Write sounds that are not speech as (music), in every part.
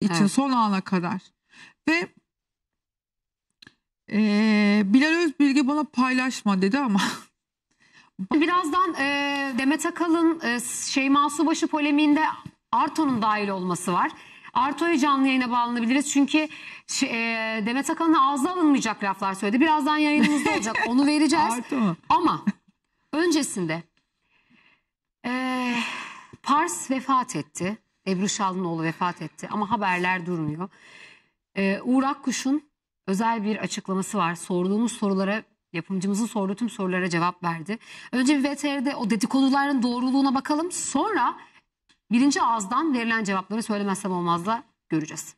için Evet. son ana kadar. Ve eee Bilal Özbilgi bana paylaşma dedi ama (laughs) Birazdan e, Demet Akalın e, Şeyma Subaşı polemiğinde Arto'nun dahil olması var. Arto'ya canlı yayına bağlanabiliriz çünkü e, Demet Akalın ağza alınmayacak laflar söyledi. Birazdan yayınımızda olacak (laughs) onu vereceğiz. Arto? Ama öncesinde e, Pars vefat etti. Ebru Şallınoğlu vefat etti ama haberler durmuyor. E, Uğur Akkuş'un özel bir açıklaması var. Sorduğumuz sorulara yapımcımızın sorduğu tüm sorulara cevap verdi. Önce bir VTR'de o dedikoduların doğruluğuna bakalım. Sonra birinci ağızdan verilen cevapları söylemezsem olmazla göreceğiz.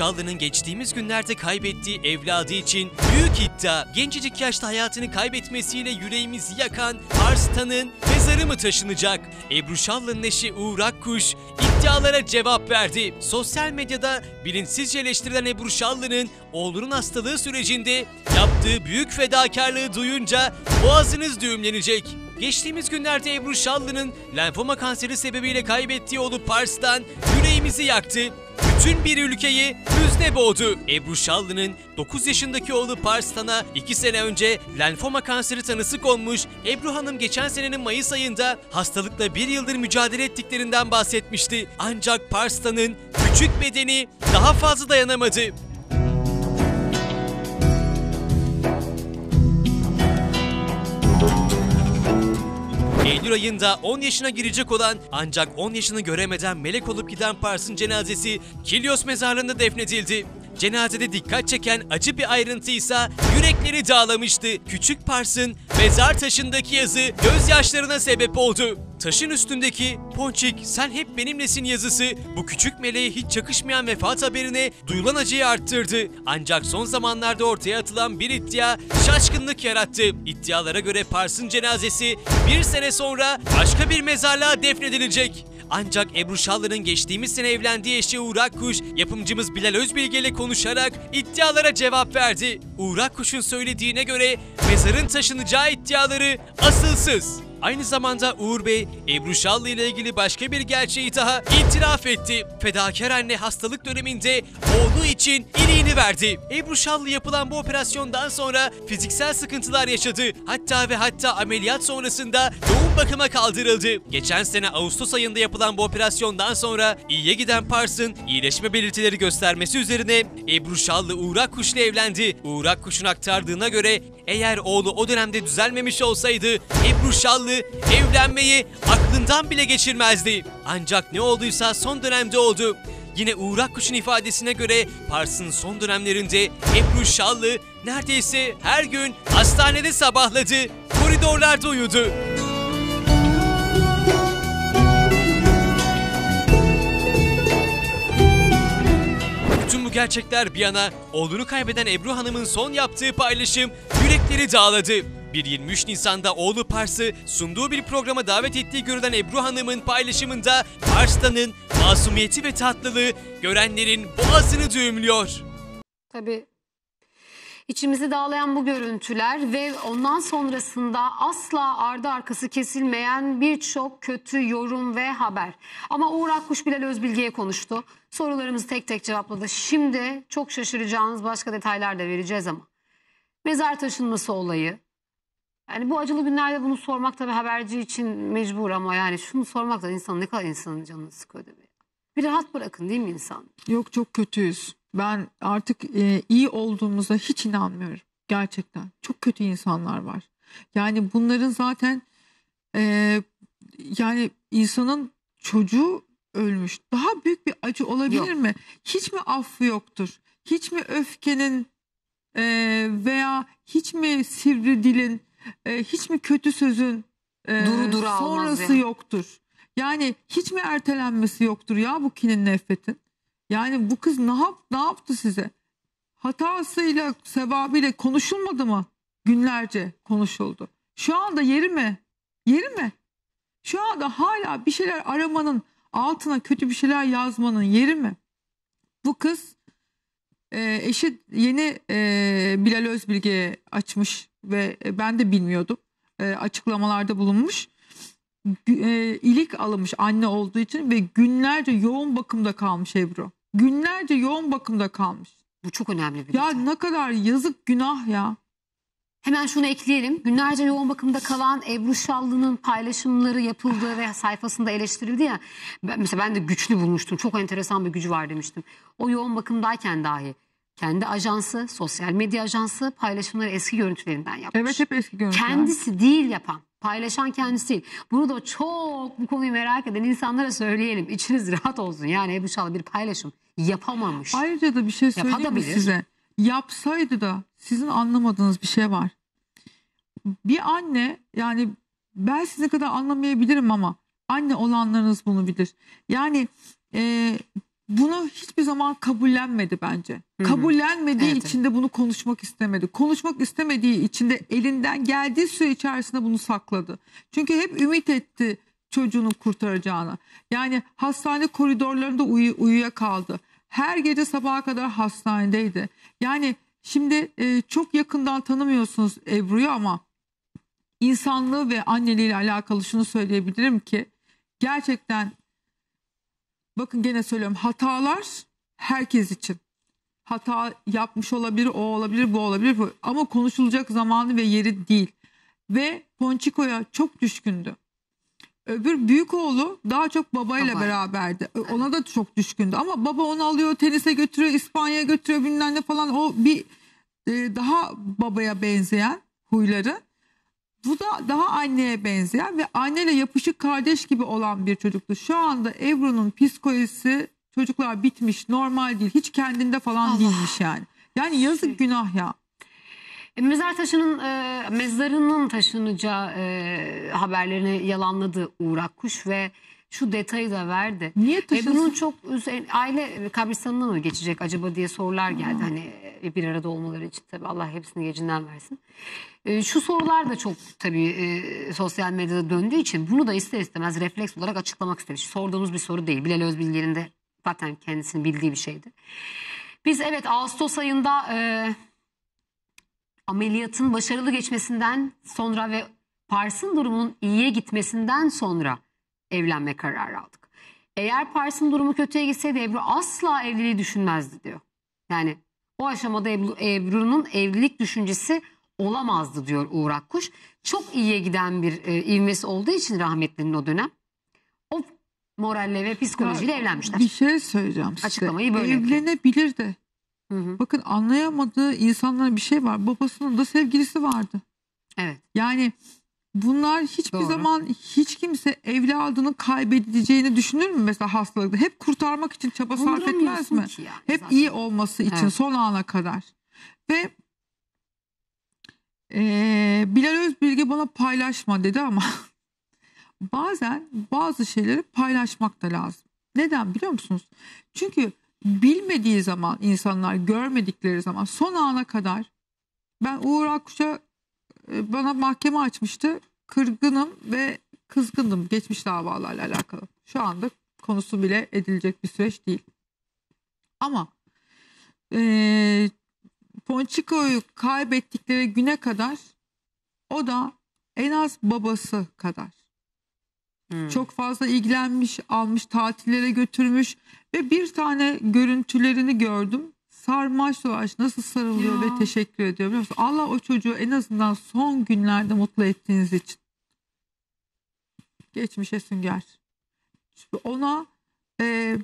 Şallı'nın geçtiğimiz günlerde kaybettiği evladı için büyük iddia, gencecik yaşta hayatını kaybetmesiyle yüreğimizi yakan Arslan'ın mezarı mı taşınacak? Ebru Şallı'nın eşi Uğur Akkuş iddialara cevap verdi. Sosyal medyada bilinçsizce eleştirilen Ebru Şallı'nın oğlunun hastalığı sürecinde yaptığı büyük fedakarlığı duyunca boğazınız düğümlenecek. Geçtiğimiz günlerde Ebru Şallı'nın lenfoma kanseri sebebiyle kaybettiği oğlu Pars'tan yüreğimizi yaktı. Bütün bir ülkeyi hüzne boğdu. Ebru Şallı'nın 9 yaşındaki oğlu Parslan'a 2 sene önce lenfoma kanseri tanısı konmuş. Ebru Hanım geçen senenin Mayıs ayında hastalıkla bir yıldır mücadele ettiklerinden bahsetmişti. Ancak Parslan'ın küçük bedeni daha fazla dayanamadı. Eylül ayında 10 yaşına girecek olan ancak 10 yaşını göremeden melek olup giden Pars'ın cenazesi Kilyos mezarlığında defnedildi. Cenazede dikkat çeken acı bir ayrıntı ise yürekleri dağlamıştı. Küçük Pars'ın mezar taşındaki yazı gözyaşlarına sebep oldu. Taşın üstündeki Ponçik sen hep benimlesin yazısı bu küçük meleğe hiç yakışmayan vefat haberine duyulan acıyı arttırdı. Ancak son zamanlarda ortaya atılan bir iddia şaşkınlık yarattı. İddialara göre Pars'ın cenazesi bir sene sonra başka bir mezarlığa defnedilecek. Ancak Ebru Şallı'nın geçtiğimiz sene evlendiği eşi Uğur Akkuş, yapımcımız Bilal Özbilge ile konuşarak iddialara cevap verdi. Uğur Akkuş'un söylediğine göre mezarın taşınacağı iddiaları asılsız. Aynı zamanda Uğur Bey, Ebru Şallı ile ilgili başka bir gerçeği daha itiraf etti. Fedakar anne hastalık döneminde oğlu için iliğini verdi. Ebru Şallı yapılan bu operasyondan sonra fiziksel sıkıntılar yaşadı. Hatta ve hatta ameliyat sonrasında yoğun bakıma kaldırıldı. Geçen sene Ağustos ayında yapılan bu operasyondan sonra iyiye giden Pars'ın iyileşme belirtileri göstermesi üzerine Ebru Şallı Uğur Akkuş'la evlendi. Uğur Akkuş'un aktardığına göre eğer oğlu o dönemde düzelmemiş olsaydı Ebru Şallı evlenmeyi aklından bile geçirmezdi. Ancak ne olduysa son dönemde oldu. Yine Uğur Akkuş'un ifadesine göre Pars'ın son dönemlerinde Ebru Şallı neredeyse her gün hastanede sabahladı, koridorlarda uyudu. Gerçekler bir yana oğlunu kaybeden Ebru Hanım'ın son yaptığı paylaşım yürekleri dağladı. Bir 23 Nisan'da oğlu Pars'ı sunduğu bir programa davet ettiği görülen Ebru Hanım'ın paylaşımında Pars'tanın masumiyeti ve tatlılığı görenlerin boğazını düğümlüyor. Tabii içimizi dağlayan bu görüntüler ve ondan sonrasında asla ardı arkası kesilmeyen birçok kötü yorum ve haber. Ama Uğur Akkuş Bilal Özbilge'ye konuştu. Sorularımızı tek tek cevapladı. Şimdi çok şaşıracağınız başka detaylar da vereceğiz ama. Mezar taşınması olayı. Yani bu acılı günlerde bunu sormak tabii haberci için mecbur ama yani şunu sormak da insan ne kadar insanın canını sıkıyor mi? Bir rahat bırakın değil mi insan? yok çok kötüyüz. Ben artık e, iyi olduğumuza hiç inanmıyorum. Gerçekten. Çok kötü insanlar var. Yani bunların zaten e, yani insanın çocuğu ölmüş. Daha büyük bir acı olabilir Yok. mi? Hiç mi affı yoktur? Hiç mi öfkenin e, veya hiç mi sivri dilin, e, hiç mi kötü sözün e, Duru duru sonrası ya. yoktur? Yani hiç mi ertelenmesi yoktur ya bu kinin nefretin? Yani bu kız ne, yap, ne yaptı size? Hatasıyla, sevabıyla konuşulmadı mı? Günlerce konuşuldu. Şu anda yeri mi? Yeri mi? Şu anda hala bir şeyler aramanın, altına kötü bir şeyler yazmanın yeri mi? Bu kız e, eşi yeni e, Bilal Özbilge açmış ve e, ben de bilmiyordum. E, açıklamalarda bulunmuş. E, ilik alınmış anne olduğu için ve günlerce yoğun bakımda kalmış Ebru. Günlerce yoğun bakımda kalmış. Bu çok önemli bir Ya detay. ne kadar yazık günah ya. Hemen şunu ekleyelim. Günlerce yoğun bakımda kalan Ebru Şallı'nın paylaşımları yapıldığı ve sayfasında eleştirildi ya. Ben, mesela ben de güçlü bulmuştum. Çok enteresan bir gücü var demiştim. O yoğun bakımdayken dahi kendi ajansı, sosyal medya ajansı paylaşımları eski görüntülerinden yapmış. Evet hep eski görüntüler. Kendisi değil yapan. Paylaşan kendisi değil. Bunu da çok bu konuyu merak eden insanlara söyleyelim. İçiniz rahat olsun. Yani Ebru Şallı bir paylaşım yapamamış. Ayrıca da bir şey söyleyeyim mi size? Yapsaydı da sizin anlamadığınız bir şey var. Bir anne yani ben size kadar anlamayabilirim ama anne olanlarınız bunu bilir. Yani e, bunu hiçbir zaman kabullenmedi bence. Hı hı. Kabullenmediği Evet, için de bunu konuşmak istemedi. Konuşmak istemediği için de elinden geldiği süre içerisinde bunu sakladı. Çünkü hep ümit etti çocuğunu kurtaracağını. Yani hastane koridorlarında uyu, uyuyakaldı. Her gece sabaha kadar hastanedeydi. Yani şimdi e, çok yakından tanımıyorsunuz Ebru'yu ama insanlığı ve anneliğiyle alakalı şunu söyleyebilirim ki gerçekten bakın gene söylüyorum hatalar herkes için. Hata yapmış olabilir, o olabilir, bu olabilir bu. ama konuşulacak zamanı ve yeri değil. Ve Ponçiko'ya çok düşkündü. Öbür büyük oğlu daha çok babayla Baba. beraberdi. Ona da çok düşkündü ama baba onu alıyor tenise götürüyor, İspanya'ya götürüyor bilmem ne falan. O bir e, daha babaya benzeyen huyları. Bu da daha anneye benzeyen ve anneyle yapışık kardeş gibi olan bir çocuktu. Şu anda Ebru'nun psikolojisi çocuklar bitmiş, normal değil. Hiç kendinde falan Allah. değilmiş yani. Yani yazık günah ya. E, Mezar taşının e, mezarının taşınacağı e, haberlerini yalanladı Uğur Akkuş ve şu detayı da verdi. Niye taşınsın? Ebru'nun çok üzer- aile kabristanına mı geçecek acaba diye sorular geldi. Hani e, bir arada olmaları için tabii Allah hepsini gecinden versin. E, şu sorular da çok tabii e, sosyal medyada döndüğü için bunu da ister istemez refleks olarak açıklamak istemiş. Sorduğumuz bir soru değil. Bilal Özbilge'nin de zaten kendisinin bildiği bir şeydi. Biz evet Ağustos ayında e, ameliyatın başarılı geçmesinden sonra ve Pars'ın durumunun iyiye gitmesinden sonra evlenme kararı aldık. Eğer Pars'ın durumu kötüye gitseydi Ebru asla evliliği düşünmezdi diyor. Yani o aşamada Ebru- Ebru'nun evlilik düşüncesi olamazdı diyor Uğur Akkuş. Çok iyiye giden bir e, ivmesi olduğu için rahmetlinin o dönem o moralle ve psikolojiyle evlenmişler. Bir şey söyleyeceğim size. Açıklamayı böyle. Evlenebilir de. Hı hı. Bakın anlayamadığı insanların bir şey var. Babasının da sevgilisi vardı. Evet. Yani bunlar hiçbir Doğru. zaman hiç kimse evladını kaybedeceğini düşünür mü mesela hastalıkta? Hep kurtarmak için çaba sarf etmez mi? yani Hep zaten. iyi olması için Evet. son ana kadar. Ve eee Bilal Özbilge bana paylaşma dedi ama (laughs) bazen bazı şeyleri paylaşmak da lazım. Neden biliyor musunuz? Çünkü bilmediği zaman insanlar görmedikleri zaman son ana kadar ben Uğur Akkuş'a e, bana mahkeme açmıştı. Kırgınım ve kızgındım geçmiş davalarla alakalı. Şu anda konusu bile edilecek bir süreç değil. Ama e, Ponçiko'yu kaybettikleri güne kadar o da en az babası kadar Hmm. çok fazla ilgilenmiş, almış, tatillere götürmüş ve bir tane görüntülerini gördüm. Sarmaş dolaş nasıl sarılıyor Ya. ve teşekkür ediyor biliyor musun? Allah o çocuğu en azından son günlerde mutlu ettiğiniz için. Geçmişe sünger. Çünkü Ona e,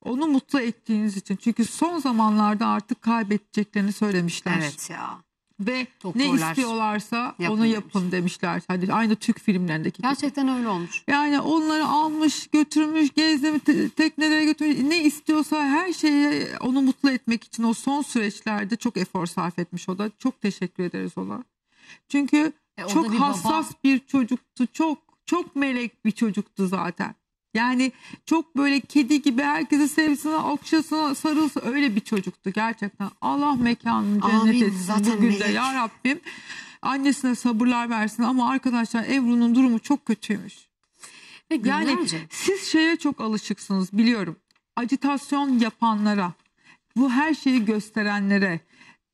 onu mutlu ettiğiniz için. Çünkü son zamanlarda artık kaybedeceklerini söylemişler. Evet ya. Ve ne Doktorlar istiyorlarsa yapın onu demiş. yapın demişler. Hani aynı Türk filmlerindeki gibi. Gerçekten öyle olmuş. Yani onları almış, götürmüş, gezdirmiş, te- teknelere götürmüş. Ne istiyorsa her şeyi onu mutlu etmek için o son süreçlerde çok efor sarf etmiş o da. Çok teşekkür ederiz ona. Çünkü E, çok bir baba. hassas bir çocuktu. Çok çok melek bir çocuktu zaten. Yani çok böyle kedi gibi herkesi sevsin, okşasın, sarılsın öyle bir çocuktu gerçekten. Allah mekanını cennet Amin. etsin Zaten bugün de ya Rabbim. Annesine sabırlar versin ama arkadaşlar Ebru'nun durumu çok kötüymüş. Ve Yani günlerce. siz şeye çok alışıksınız biliyorum. Acitasyon yapanlara, bu her şeyi gösterenlere,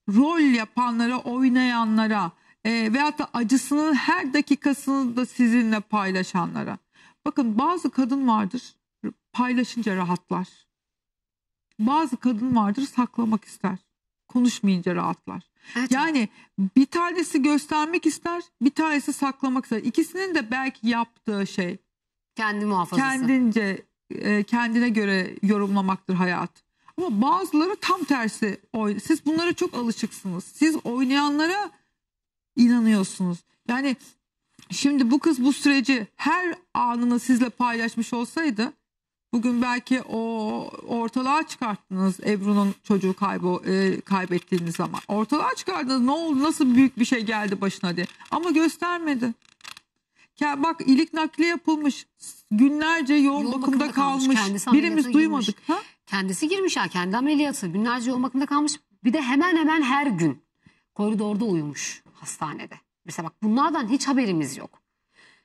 rol yapanlara, oynayanlara e, veyahut da acısının her dakikasını da sizinle paylaşanlara. Bakın bazı kadın vardır paylaşınca rahatlar. Bazı kadın vardır saklamak ister. Konuşmayınca rahatlar. Evet. Yani bir tanesi göstermek ister, bir tanesi saklamak ister. İkisinin de belki yaptığı şey kendi muhafazası. kendince e, kendine göre yorumlamaktır hayat. Ama bazıları tam tersi. Siz bunlara çok alışıksınız. Siz oynayanlara inanıyorsunuz. Yani şimdi bu kız bu süreci her anını sizle paylaşmış olsaydı bugün belki o ortalığa çıkarttınız Ebru'nun çocuğu kaybı e, kaybettiğiniz zaman. Ortalığa çıkardınız ne oldu nasıl büyük bir şey geldi başına diye. Ama göstermedi. Ya bak ilik nakli yapılmış. Günlerce yoğun, Yoğun bakımda, bakımda kalmış, kalmış. Birimiz duymadık. Ha? Kendisi girmiş ya kendi ameliyatı. Günlerce yoğun bakımda kalmış. Bir de hemen hemen her gün koridorda uyumuş hastanede. Mesela bak bunlardan hiç haberimiz yok.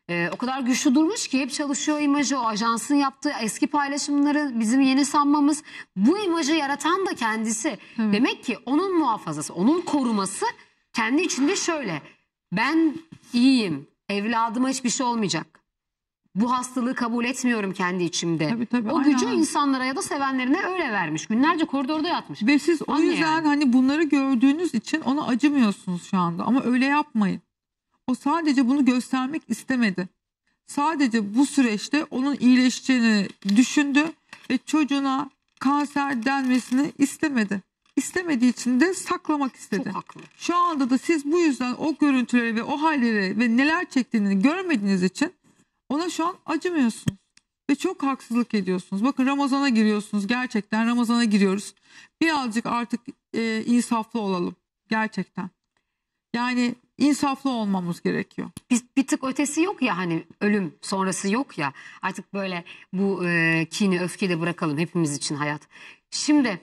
Ee, o kadar güçlü durmuş ki hep çalışıyor imajı. O ajansın yaptığı eski paylaşımları bizim yeni sanmamız. Bu imajı yaratan da kendisi. Evet. Demek ki onun muhafazası, onun koruması kendi içinde şöyle. Ben iyiyim. Evladıma hiçbir şey olmayacak. Bu hastalığı kabul etmiyorum kendi içimde. Tabii, tabii, o aynen gücü insanlara ya da sevenlerine öyle vermiş. Günlerce koridorda yatmış. Ve siz o Anne yüzden yani. hani bunları gördüğünüz için ona acımıyorsunuz şu anda. Ama öyle yapmayın. O sadece bunu göstermek istemedi. Sadece bu süreçte onun iyileşeceğini düşündü ve çocuğuna kanser denmesini istemedi. İstemediği için de saklamak istedi. Çok haklı. Şu anda da siz bu yüzden o görüntüleri ve o halleri ve neler çektiğini görmediğiniz için ona şu an acımıyorsunuz. Ve çok haksızlık ediyorsunuz. Bakın Ramazan'a giriyorsunuz. Gerçekten Ramazan'a giriyoruz. Birazcık artık e, insaflı olalım. Gerçekten. Yani insaflı olmamız gerekiyor. Bir, bir tık ötesi yok ya hani ölüm sonrası yok ya. Artık böyle bu e, kini öfkeyi de bırakalım hepimiz için hayat. Şimdi